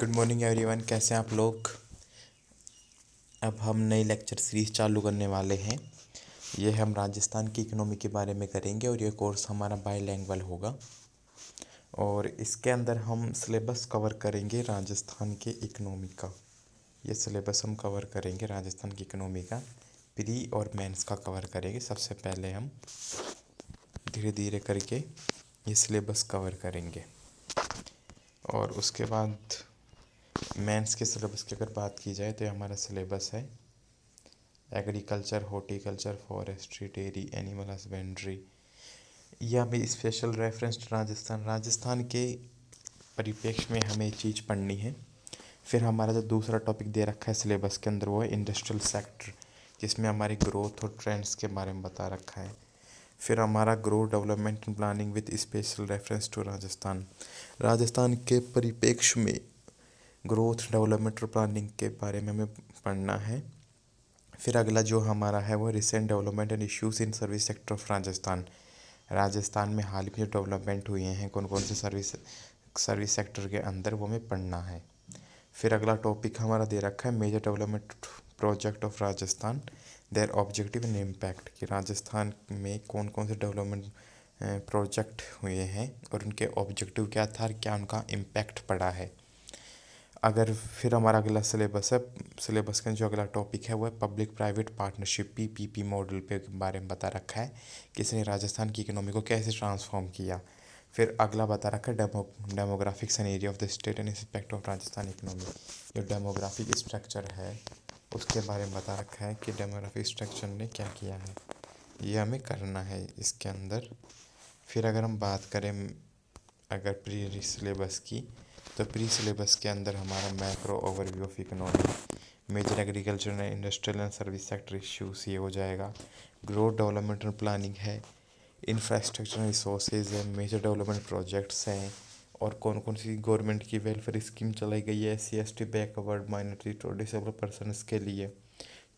Good morning everyone कैसे हैं आप लोग? अब हम नई लेक्चर सीरीज़ चालू करने वाले हैं। ये हम राजस्थान की इकनॉमी के बारे में करेंगे और ये कोर्स हमारा बाईलैंग्वेज होगा। और इसके अंदर हम सिलेबस कवर करेंगे राजस्थान के इकनॉमी का। ये सिलेबस हम कवर करेंगे राजस्थान की इकनॉमी का। प्री और मेंस का कवर करेंगे सबसे पहले हम। धीरे धीरे करके ये सिलेबस कवर करेंगे। और उसके बाद मेंस के सिलेबस की अगर बात की जाए तो हमारा सिलेबस है। Agriculture, horticulture forestry dairy animal husbandry या भी स्पेशल रेफरेंस राजस्थान राजस्थान के परिप्रेक्ष्य में हमें चीज़ पढ़नी है। फिर हमारा जो दूसरा टॉपिक दे रखा है सिलेबस के अंदर वो है इंडस्ट्रियल सेक्टर जिसमें हमारी ग्रोथ और ट्रेंड्स के बारे में बता रखा है। फिर हमारा growth development and planning with special reference to Rajasthan. Rajasthan के परिप्रेक्ष्य में ग्रोथ डेवलपमेंट और प्लानिंग के बारे में हमें पढ़ना है। फिर अगला जो हमारा है वो recent development and issues in service sector of Rajasthan Rajasthan में हाल ही में जो डेवलपमेंट हुए हैं कौन कौन से सर्विस सर्विस सेक्टर के अंदर वो हमें पढ़ना है। फिर अगला टॉपिक हमारा दे रखा है major development project of Rajasthan their objective and impact कि राजस्थान में कौन कौन से डेवलपमेंट प्रोजेक्ट हुए हैं और उनके ऑब्जेक्टिव क्या था और क्या उनका इम्पैक्ट पड़ा है। अगर फिर हमारा अगला सिलेबस है सिलेबस का जो अगला टॉपिक है, वो है public private partnership P P P model पे बारे में बता रखा है कि इसने राजस्थान की इकोनॉमी को कैसे ट्रांसफॉर्म किया। फिर अगला बता रखा है demo demographic area of the state and aspect of Rajasthan economy जो डेमोग्राफिक स्ट्रक्चर है, उसके बारे में बता रखा है कि डेमोग्राफिक स्ट्रक्चर ने क्या किया है। ये हमें करना है इसके अंदर। फिर अगर हम बात करें अगर प्री सिलेबस की तो प्री सिलेबस के अंदर हमारा macro overview of economy, major agriculture and industrial and service sector issues, ये हो जाएगा। ग्रोथ डेवलपमेंट एंड प्लानिंग है, इंफ्रास्ट्रक्चर रिसोर्सेज है, मेजर डेवलपमेंट प्रोजेक्ट्स हैं, और कौन कौन सी गवर्नमेंट की वेलफेयर स्कीम चलाई गई है S C S T backward minority to disable persons के लिए।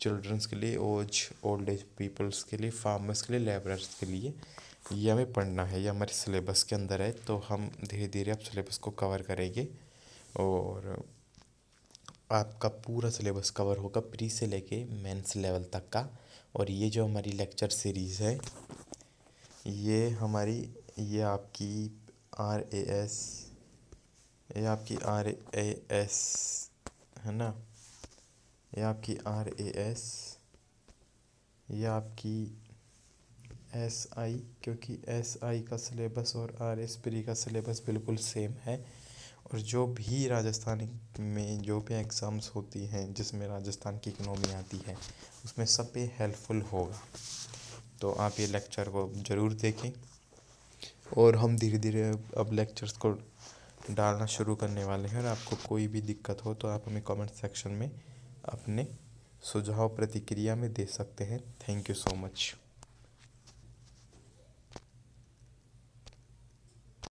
चिल्ड्रंस के लिए ओज ओल्ड एज पीपल्स के लिए फार्मर्स के लिए लेबरर्स के लिए ये हमें पढ़ना है। ये हमारे सिलेबस के अंदर है तो हम धीरे धीरे अब सिलेबस को कवर करेंगे। और आपका पूरा सिलेबस कवर होगा प्री से लेके मेंस लेवल तक का। और ये जो हमारी लेक्चर सीरीज़ है, ये हमारी, ये आपकी आर ए एस ये आपकी आर ए एस है ना? ये आपकी आर ए एस ये आपकी एस आई क्योंकि एस आई का सिलेबस और आर एस प्री का सिलेबस बिल्कुल सेम है। और जो भी राजस्थान में जो भी एग्ज़ाम्स होती हैं, जिसमें राजस्थान की इकनॉमी आती है, उसमें सब पे हेल्पफुल होगा। तो आप ये लेक्चर को ज़रूर देखें। और हम धीरे धीरे अब लेक्चर्स को डालना शुरू करने वाले हैं। और आपको कोई भी दिक्कत हो तो आप हमें कमेंट सेक्शन में अपने सुझाव प्रतिक्रिया में दे सकते हैं। Thank you so much